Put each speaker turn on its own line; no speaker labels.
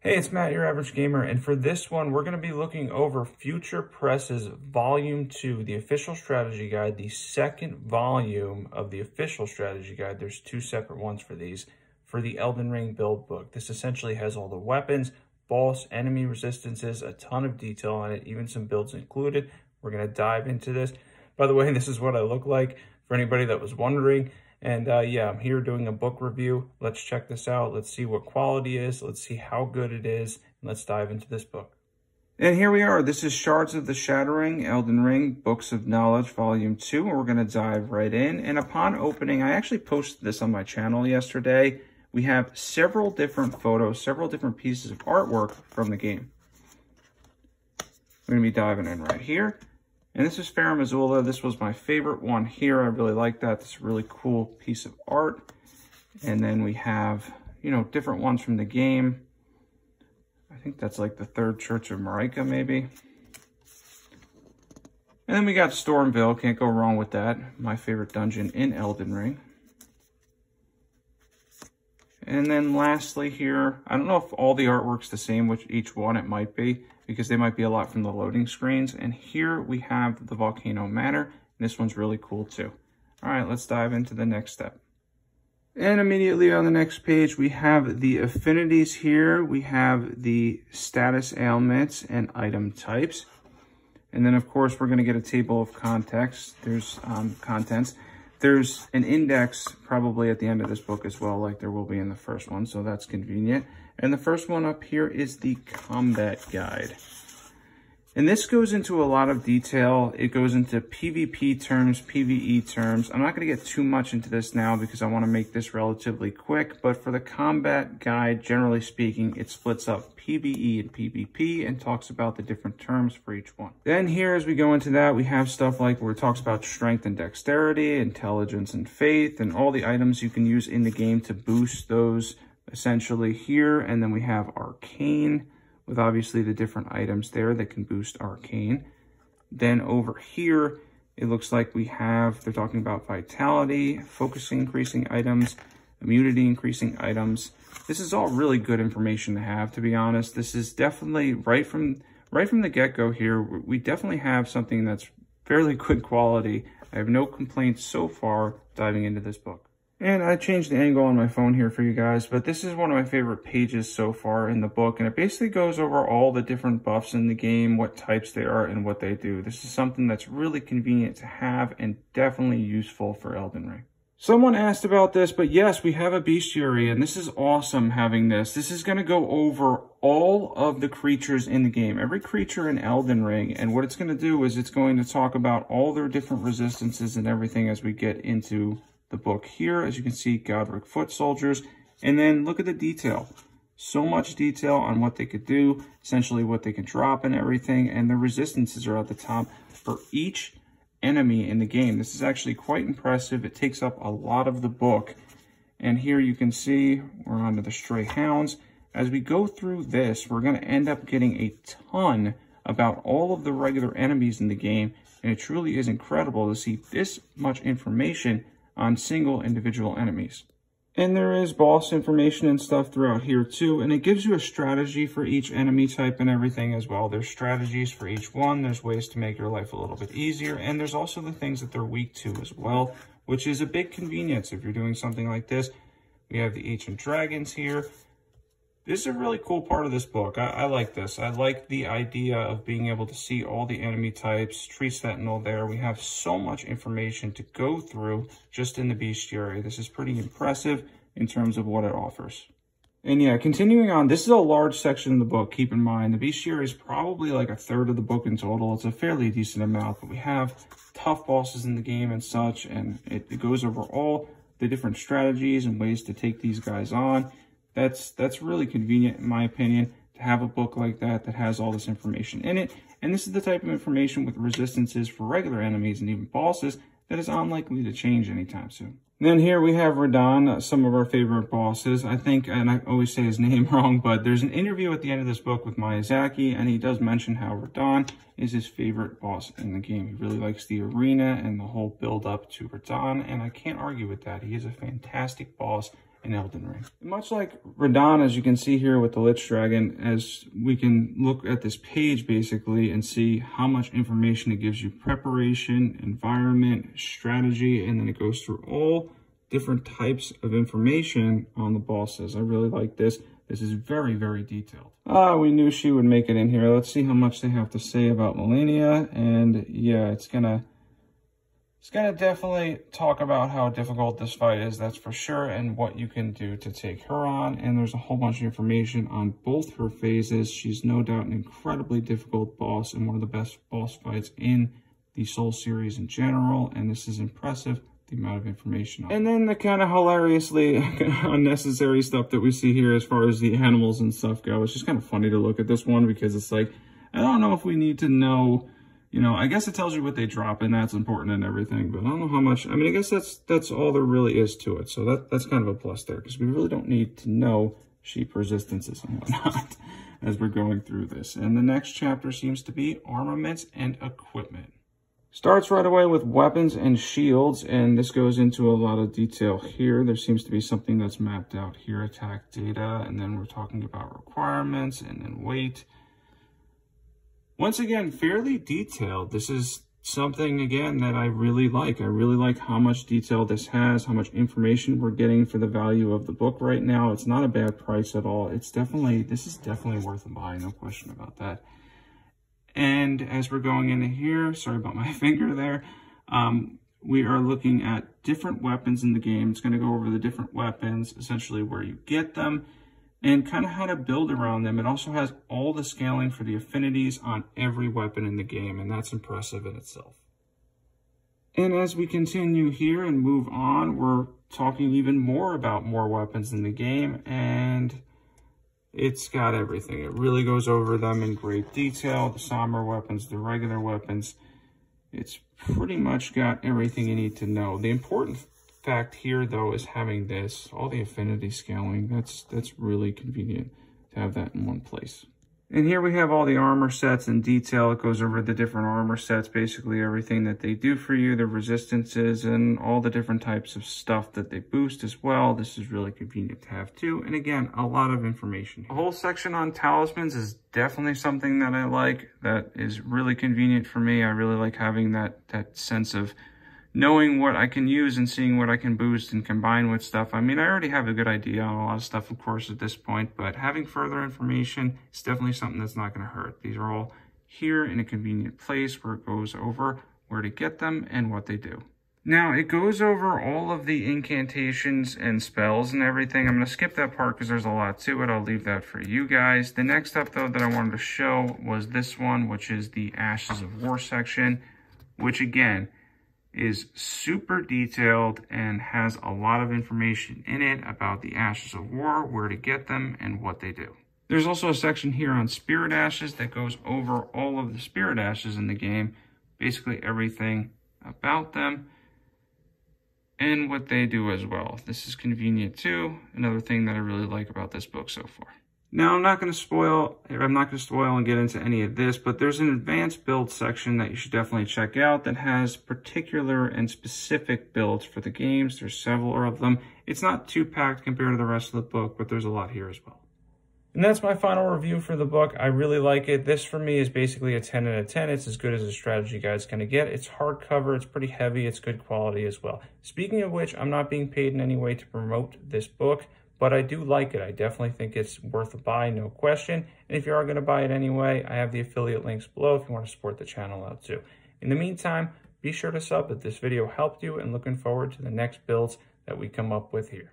Hey, it's Matt, your average gamer, and for this one, we're going to be looking over Future Press's Volume 2, the official strategy guide, the second volume of the official strategy guide. There's two separate ones for these, for the Elden Ring build book. This essentially has all the weapons, boss, enemy resistances, a ton of detail on it, even some builds included. We're going to dive into this. By the way, this is what I look like for anybody that was wondering. And uh, yeah, I'm here doing a book review. Let's check this out. Let's see what quality is. Let's see how good it is. And let's dive into this book. And here we are. This is Shards of the Shattering, Elden Ring, Books of Knowledge, Volume 2. And we're going to dive right in. And upon opening, I actually posted this on my channel yesterday. We have several different photos, several different pieces of artwork from the game. We're going to be diving in right here. And this is Farum Azula. This was my favorite one here. I really like that. This really cool piece of art. And then we have, you know, different ones from the game. I think that's like the third Church of Marika, maybe. And then we got Stormveil. Can't go wrong with that. My favorite dungeon in Elden Ring. And then lastly here, I don't know if all the artwork's the same, which each one it might be, because they might be a lot from the loading screens. And here we have the Volcano Manor. This one's really cool too. All right, let's dive into the next step. And immediately on the next page, we have the affinities here. We have the status ailments and item types. And then, of course, we're going to get a table of context. There's um, contents. There's an index probably at the end of this book as well, like there will be in the first one, so that's convenient. And the first one up here is the combat guide. And this goes into a lot of detail. It goes into PvP terms, PvE terms. I'm not going to get too much into this now because I want to make this relatively quick. But for the combat guide, generally speaking, it splits up PvE and PvP and talks about the different terms for each one. Then here, as we go into that, we have stuff like where it talks about strength and dexterity, intelligence and faith, and all the items you can use in the game to boost those essentially here. And then we have arcane with obviously the different items there that can boost Arcane. Then over here, it looks like we have, they're talking about Vitality, Focusing increasing items, Immunity increasing items. This is all really good information to have, to be honest. This is definitely, right from right from the get-go here, we definitely have something that's fairly good quality. I have no complaints so far diving into this book. And I changed the angle on my phone here for you guys, but this is one of my favorite pages so far in the book, and it basically goes over all the different buffs in the game, what types they are, and what they do. This is something that's really convenient to have and definitely useful for Elden Ring. Someone asked about this, but yes, we have a bestiary, and this is awesome having this. This is going to go over all of the creatures in the game, every creature in Elden Ring, and what it's going to do is it's going to talk about all their different resistances and everything as we get into the book here. As you can see, Godrick foot soldiers. And then look at the detail. So much detail on what they could do, essentially what they can drop and everything. And the resistances are at the top for each enemy in the game. This is actually quite impressive. It takes up a lot of the book. And here you can see we're onto the Stray Hounds. As we go through this, we're going to end up getting a ton about all of the regular enemies in the game. And it truly is incredible to see this much information on single individual enemies. And there is boss information and stuff throughout here too, and it gives you a strategy for each enemy type and everything as well. There's strategies for each one, there's ways to make your life a little bit easier, and there's also the things that they're weak to as well, which is a big convenience if you're doing something like this. We have the ancient dragons here, this is a really cool part of this book. I, I, like this. I like the idea of being able to see all the enemy types, tree sentinel there. We have so much information to go through just in the bestiary. This is pretty impressive in terms of what it offers. And yeah, continuing on, this is a large section of the book. Keep in mind, the bestiary is probably like a third of the book in total. It's a fairly decent amount, but we have tough bosses in the game and such, and it, it goes over all the different strategies and ways to take these guys on. That's, that's really convenient, in my opinion, to have a book like that that has all this information in it. And this is the type of information with resistances for regular enemies and even bosses that is unlikely to change anytime soon. Then here we have Radahn, some of our favorite bosses. I think, and I always say his name wrong, but there's an interview at the end of this book with Miyazaki, and he does mention how Radahn is his favorite boss in the game. He really likes the arena and the whole build up to Radahn, and I can't argue with that. He is a fantastic boss in Elden Ring. Much like Radahn, as you can see here with the Lich Dragon, as we can look at this page basically and see how much information it gives you, preparation, environment, strategy, and then it goes through all different types of information on the bosses. I really like this. This is very, very detailed. Ah, we knew she would make it in here. Let's see how much they have to say about Malenia. And yeah, it's gonna it's going to definitely talk about how difficult this fight is, that's for sure, and what you can do to take her on. And there's a whole bunch of information on both her phases. She's no doubt an incredibly difficult boss and one of the best boss fights in the Soul series in general. And this is impressive, the amount of information. And then the kind of hilariously unnecessary stuff that we see here as far as the animals and stuff go. It's just kind of funny to look at this one because it's like, I don't know if we need to know you know, I guess it tells you what they drop and that's important and everything, but I don't know how much, I mean, I guess that's, that's all there really is to it. So that, that's kind of a plus there because we really don't need to know sheep resistances and whatnot as we're going through this. And the next chapter seems to be armaments and equipment. Starts right away with weapons and shields, and this goes into a lot of detail here. There seems to be something that's mapped out here, attack data, and then we're talking about requirements and then weight. Once again, fairly detailed. This is something, again, that I really like. I really like how much detail this has, how much information we're getting for the value of the book right now. It's not a bad price at all. It's definitely, this is definitely worth a buy, no question about that. And as we're going into here, sorry about my finger there, um, we are looking at different weapons in the game. It's going to go over the different weapons, essentially where you get them, and kind of how to build around them. It also has all the scaling for the affinities on every weapon in the game, and that's impressive in itself. And as we continue here and move on, we're talking even more about more weapons in the game, and it's got everything. It really goes over them in great detail, the somber weapons, the regular weapons. It's pretty much got everything you need to know. The important fact here, though, is having this, all the affinity scaling. That's, that's really convenient to have that in one place. And here we have all the armor sets in detail. It goes over the different armor sets, basically everything that they do for you, the resistances, and all the different types of stuff that they boost as well. This is really convenient to have too. And again, a lot of information. A whole section on talismans is definitely something that I like. That is really convenient for me. I really like having that, that sense of knowing what I can use and seeing what I can boost and combine with stuff. I mean, I already have a good idea on a lot of stuff, of course, at this point, but having further information is definitely something that's not going to hurt. These are all here in a convenient place where it goes over where to get them and what they do. Now, it goes over all of the incantations and spells and everything. I'm going to skip that part because there's a lot to it. I'll leave that for you guys. The next up, though, that I wanted to show was this one, which is the Ashes of War section, which, again, is super detailed and has a lot of information in it about the ashes of war, where to get them, and what they do. There's also a section here on spirit ashes that goes over all of the spirit ashes in the game, basically everything about them and what they do as well. This is convenient too, another thing that I really like about this book so far. Now, I'm not going to spoil, I'm not going to spoil and get into any of this, but there's an advanced build section that you should definitely check out that has particular and specific builds for the games. There's several of them. It's not too packed compared to the rest of the book, but there's a lot here as well. And that's my final review for the book. I really like it. This for me is basically a 10 out of 10. It's as good as a strategy guide's going to get. It's hardcover. It's pretty heavy. It's good quality as well. Speaking of which, I'm not being paid in any way to promote this book but I do like it. I definitely think it's worth a buy, no question. And if you are going to buy it anyway, I have the affiliate links below if you want to support the channel out too. In the meantime, be sure to sub if this video helped you and looking forward to the next builds that we come up with here.